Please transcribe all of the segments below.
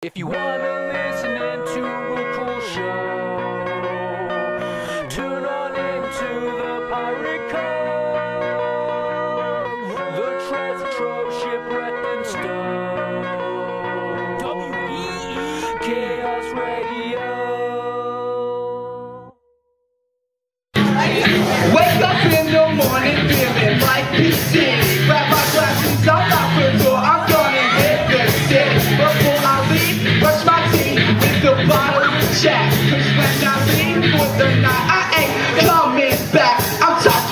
If you wanna listen into a cool show, tune on into the Pirate Cove, the treasure trove, shipwreck and stone.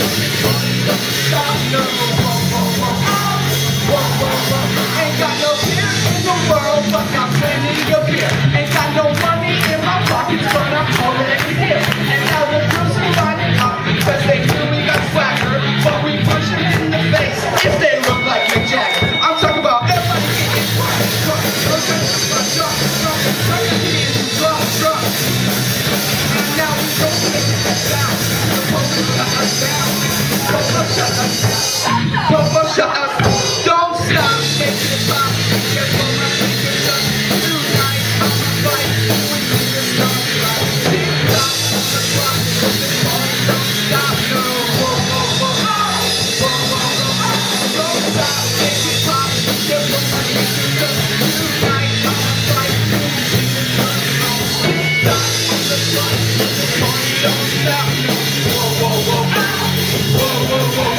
Stop, no more. Don't stop. Whoa, whoa, whoa. Whoa, whoa, whoa.